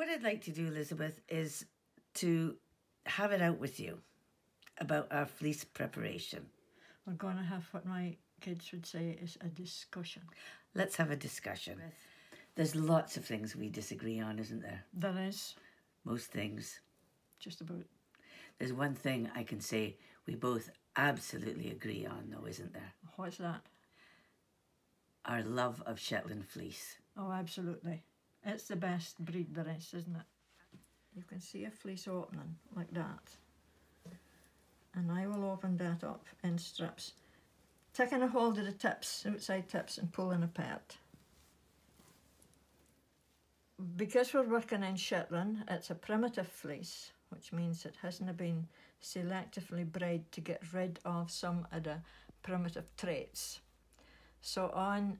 What I'd like to do, Elizabeth, is to have it out with you about our fleece preparation. We're going to have what my kids would say is a discussion. Let's have a discussion. There's lots of things we disagree on, isn't there? There is Most things. just about There's one thing I can say we both absolutely agree on, though, isn't there? what's that? Our love of Shetland fleece. Oh, absolutely. It's the best breed there is, isn't it? You can see a fleece opening like that. And I will open that up in strips. Taking a hold of the tips, outside tips, and pulling apart. Because we're working in Shetland, it's a primitive fleece, which means it hasn't been selectively bred to get rid of some of the primitive traits. So on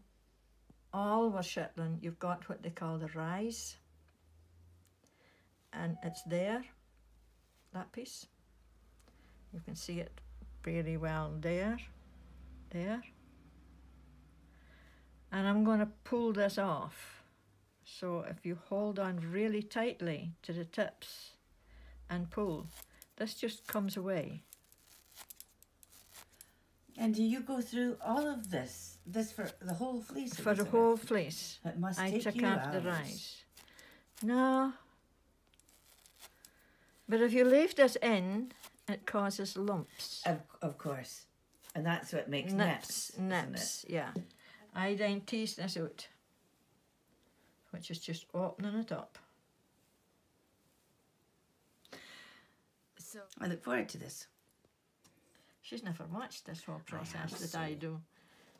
all over Shetland, you've got what they call the rise, and it's there, that piece. You can see it very well there, there. And I'm going to pull this off. So if you hold on really tightly to the tips and pull, this just comes away. And do you go through all of this? This for the whole fleece? For the Elizabeth? whole fleece. It must I take took you out the hours. rise. No. But if you leave this in, it causes lumps. Of, of course. And that's what makes Nips, nips. nips, yeah. I then tease this out, which is just opening it up. So I look forward to this. She's never watched this whole process that I do.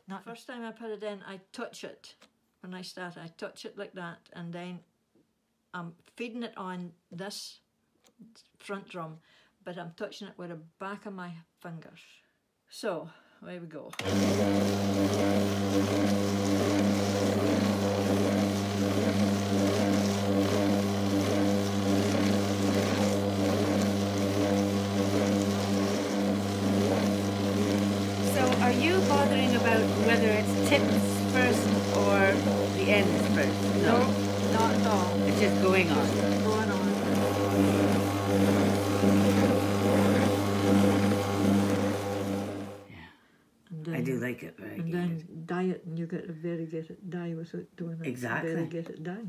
Not first time I put it in, I touch it. When I start, I touch it like that, and then I'm feeding it on this front drum, but I'm touching it with the back of my fingers. So, away we go. So are you bothering about whether it's tips first or the ends first? No, not at all. It's just going on. Going on. And I do like it very And then dye it, and you get a variegated dye without doing a Exactly. variegated dye.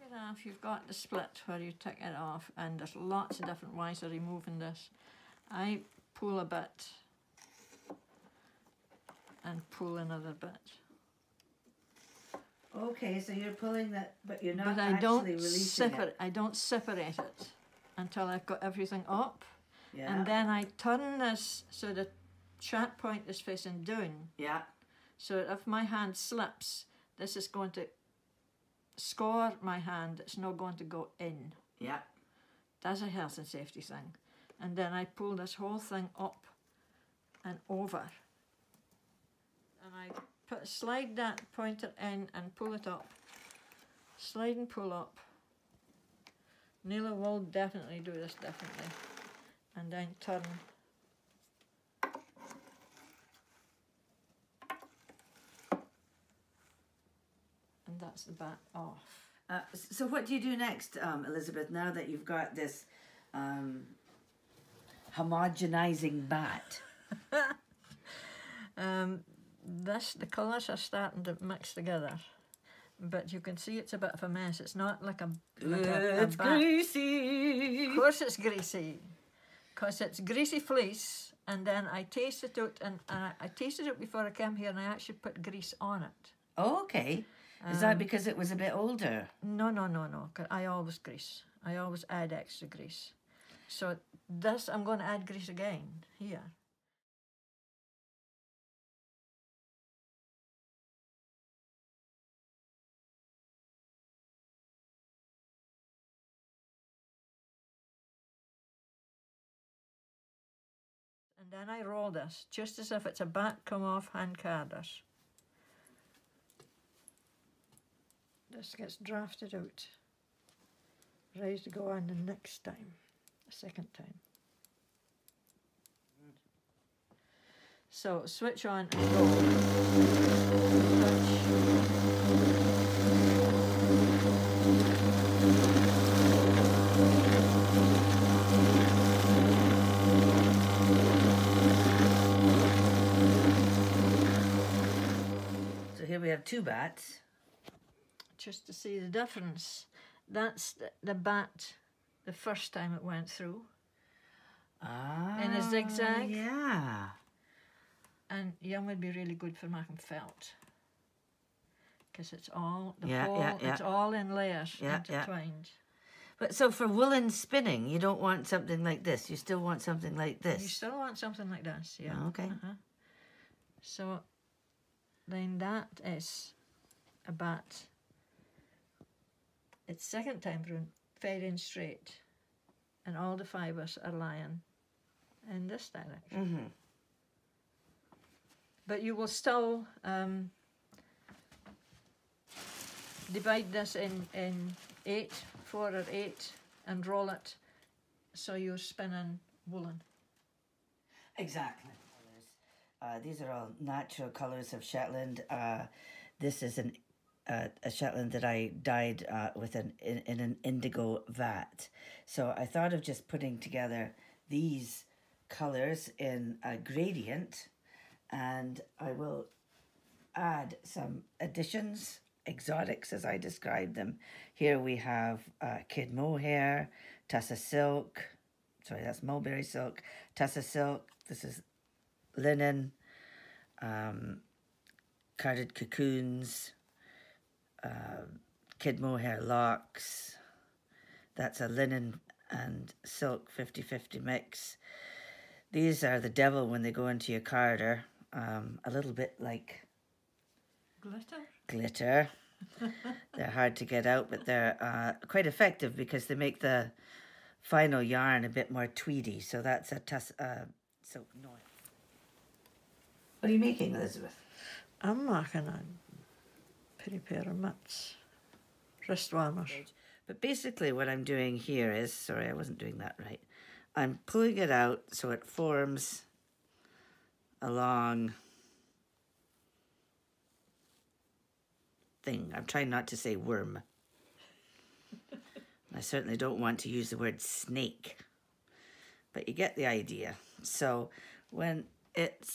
You know, if you've got the split where you take it off, and there's lots of different ways of removing this. I pull a bit and pull another bit. Okay, so you're pulling that, but you're not but I actually don't releasing separate. it. I don't separate it until I've got everything up, Yeah. and then I turn this so the chat point is facing down. yeah. So if my hand slips, this is going to score my hand. It's not going to go in. Yeah. That's a health and safety thing. And then I pull this whole thing up and over. And I put slide that pointer in and pull it up. Slide and pull up. Niela will definitely do this definitely. And then turn. And that's the back off. Uh, so what do you do next, um, Elizabeth? Now that you've got this um, homogenizing bat. Um, this the colours are starting to mix together, but you can see it's a bit of a mess. It's not like a like a, a it's bat. greasy. Of course, it's greasy, cause it's greasy fleece. And then I tasted it and, and I, I tasted it before I came here, and I actually put grease on it. Oh, okay. Is Um, that because it was a bit older? No, no, no, no. I always grease. I always add extra grease. So this, I'm going to add grease again here. And then I roll this, just as if it's a bat come off hand carders. This gets drafted out, ready to go on the next time, the second time. So switch on and roll. Have two bats. just to see the difference. That's the, the bat the first time it went through, Ah, In a zigzag? Yeah. and young would be really good for making felt. Because it's all the Yeah, whole, yeah, yeah. it's all in layers intertwined. But so for woolen spinning, you don't want something like this. You still want something like this. You still want something like this, yeah. Oh, okay. Uh-huh. So then that is a bat. It's second time round, fading straight, and all the fibres are lying in this direction. Mm-hmm. But you will still um, divide this in, in eight, four or eight, and roll it so you're spinning woolen. Exactly. Uh, these are all natural colors of Shetland. Uh, this is an uh, a Shetland that I dyed uh, with an in, in an indigo vat. So I thought of just putting together these colors in a gradient, and I will add some additions, exotics as I described them. Here we have uh, kid mohair, tussa silk. Sorry, that's mulberry silk, tussa silk. This is linen, um, carded cocoons, uh, kid mohair locks. That's a linen and silk 50 50 mix. These are the devil when they go into your carder, um, a little bit like Glitter? glitter. they're hard to get out, but they're uh, quite effective because they make the final yarn a bit more tweedy. So that's a tuss, uh, silk noils. What are you making, Elizabeth? I'm making a pretty pair of mitts. Wrist warmers. But basically, what I'm doing here is sorry, I wasn't doing that right. I'm pulling it out so it forms a long thing. I'm trying not to say worm. I certainly don't want to use the word snake, but you get the idea. So when it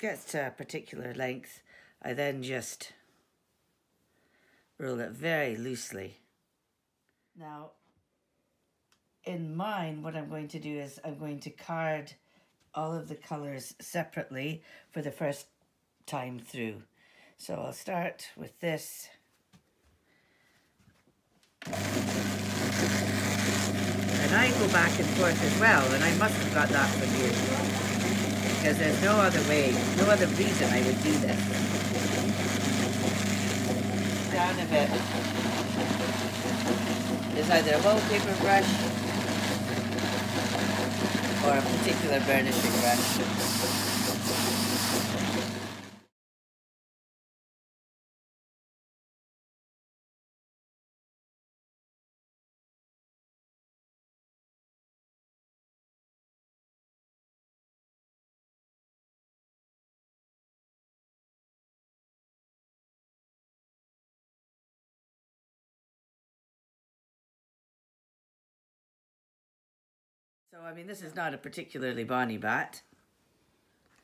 gets to a particular length, I then just roll it very loosely. Now, in mine, what I'm going to do is I'm going to card all of the colours separately for the first time through. So I'll start with this. And I go back and forth as well, and I must have got that from you. Because there's no other way, no other reason I would do this. Down a bit. There's either a wallpaper brush or a particular burnishing brush. So, I mean, this is not a particularly bonny bat,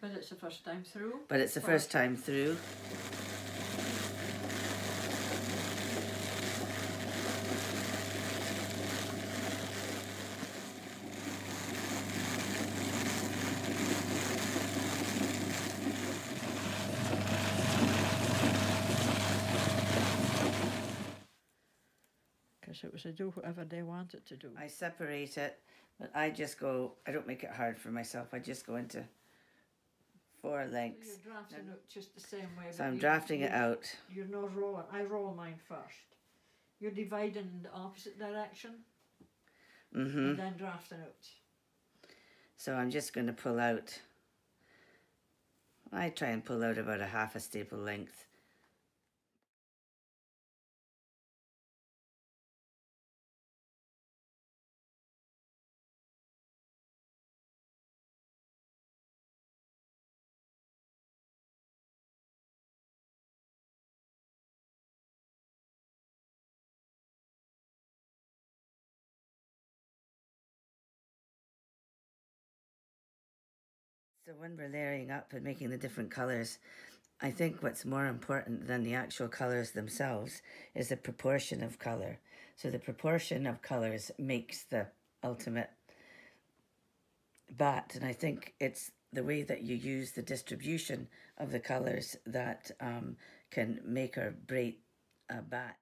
But it's the first time through. but it's the first time through. Because it was to do whatever they wanted to do. I separate it, but I just go, I don't make it hard for myself. I just go into four lengths. You're drafting it just the same way. So I'm you- drafting it out. You're not rolling. I roll mine first. You're dividing in the opposite direction hmm and then drafting out. So I'm just going to pull out. I try and pull out about a half a staple length. So when we're layering up and making the different colours, I think what's more important than the actual colours themselves is the proportion of colour. So the proportion of colours makes the ultimate bat, and I think it's the way that you use the distribution of the colours that um, can make or break a bat.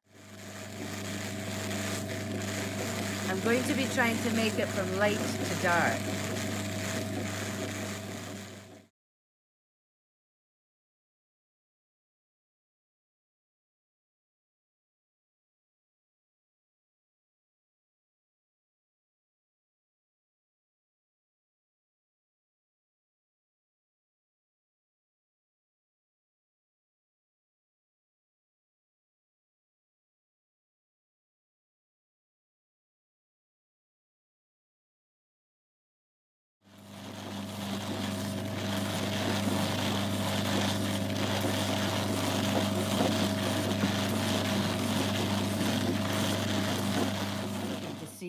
I'm going to be trying to make it from light to dark.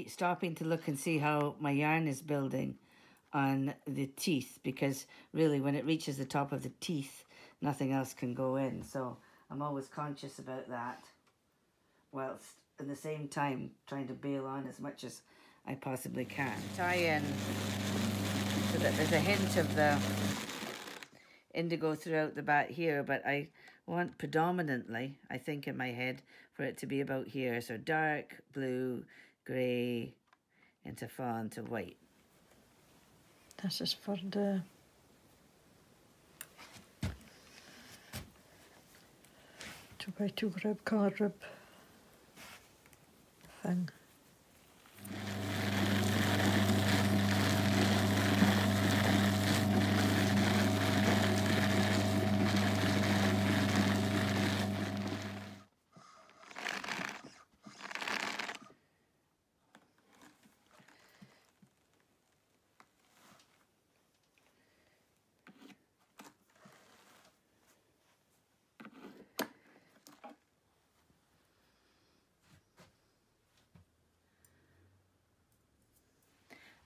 See, stopping to look and see how my yarn is building on the teeth because really when it reaches the top of the teeth nothing else can go in so I'm always conscious about that whilst at the same time trying to bail on as much as I possibly can. Tie in so that there's a hint of the indigo throughout the bat here but I want predominantly I think in my head for it to be about here so dark blue grey into fawn to white. This is for the two by two rib color rib thing.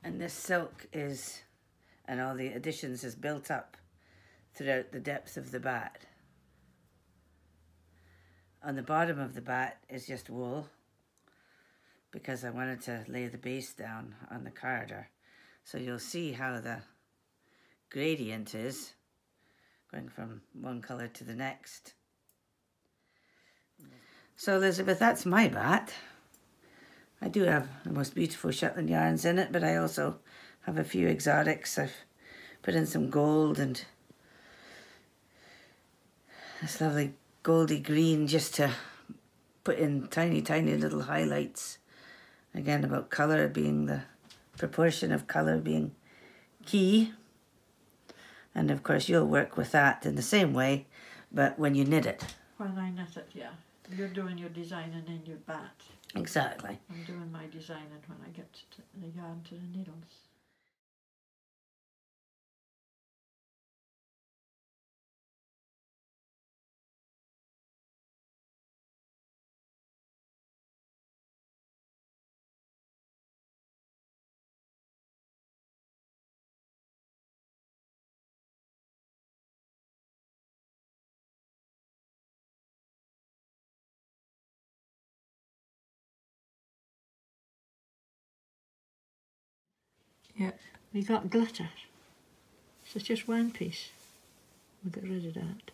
And this silk is, and all the additions is built up throughout the depth of the bat. On the bottom of the bat is just wool because I wanted to lay the base down on the carder. So you'll see how the gradient is going from one colour to the next. So Elizabeth, that's my bat. I do have the most beautiful Shetland yarns in it, but I also have a few exotics. I've put in some gold and this lovely goldy green just to put in tiny, tiny little highlights. Again, about colour being the proportion of colour being key. And of course, you'll work with that in the same way, but when you knit it. When I knit it, yeah. You're doing your design and then your bat. Exactly. I'm doing my designing when I get to the yarn to the needles. Yeah, we got glitter. So it's just one piece. We'll get rid of that.